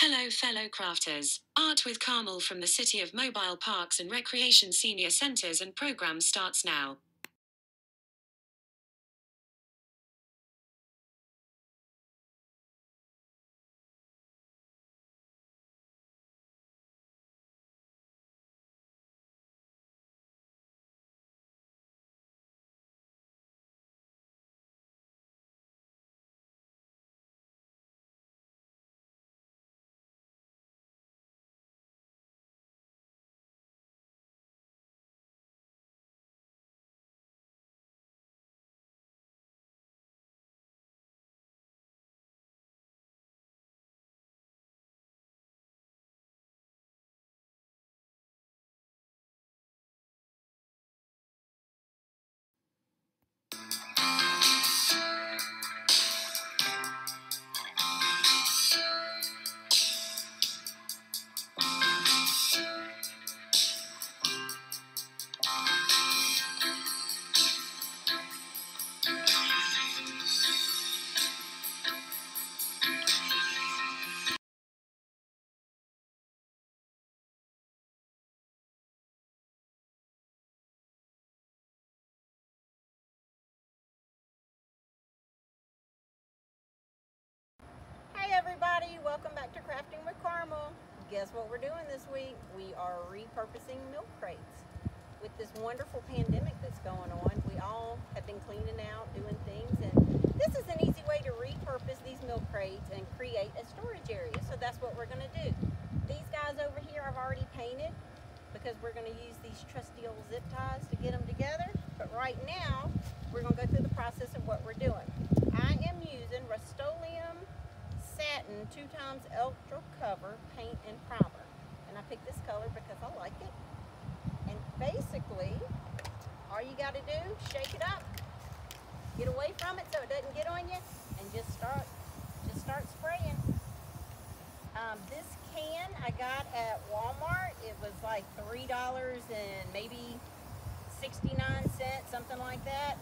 Hello, fellow crafters. Art with Carmel from the City of Mobile Parks and Recreation Senior Centers and Programs starts now. Welcome back to Crafting with Carmel. Guess what we're doing this week? We are repurposing milk crates. With this wonderful pandemic that's going on, we all have been cleaning out, doing things, and this is an easy way to repurpose these milk crates and create a storage area. So that's what we're gonna do. These guys over here I've already painted because we're gonna use these trusty old zip ties to get them together. But right now, we're gonna go through the process of what we're doing. I am using Rust-Oleum satin two times ultra cover paint and primer. And I picked this color because I like it. And basically all you got to do shake it up get away from it so it doesn't get on you and just start just start spraying. Um, this can I got at Walmart it was like three dollars and maybe 69 cents something like that.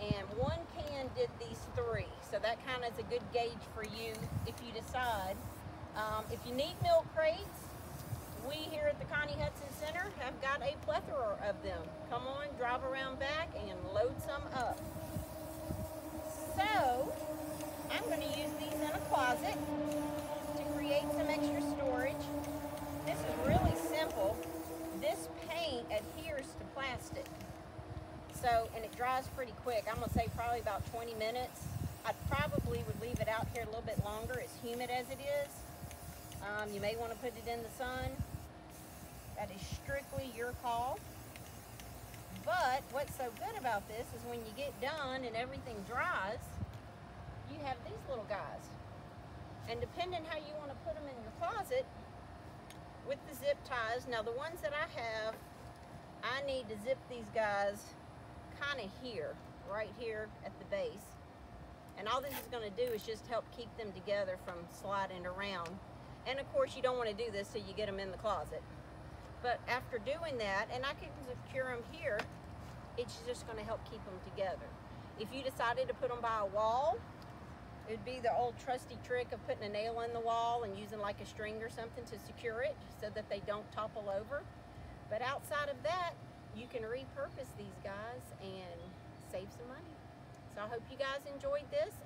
And one can did these three. So that kind of is a good gauge for you you. Um, if you need milk crates, we here at the Connie Hudson Center have got a plethora of them. Come on, drive around back and load some up. So, I'm going to use these in a closet to create some extra storage. This is really simple. This paint adheres to plastic. So, and it dries pretty quick. I'm gonna say probably about 20 minutes. I'd probably would leave it out here a little bit longer, as humid as it is. Um, you may wanna put it in the sun. That is strictly your call. But what's so good about this is when you get done and everything dries, you have these little guys. And depending how you wanna put them in your closet, with the zip ties, now the ones that I have, I need to zip these guys kind of here, right here at the base. And all this is going to do is just help keep them together from sliding around. And of course you don't want to do this till you get them in the closet. But after doing that, and I can secure them here, it's just going to help keep them together. If you decided to put them by a wall, it would be the old trusty trick of putting a nail in the wall and using like a string or something to secure it so that they don't topple over. But outside of that, you can repurpose these guys and save some money. So I hope you guys enjoyed this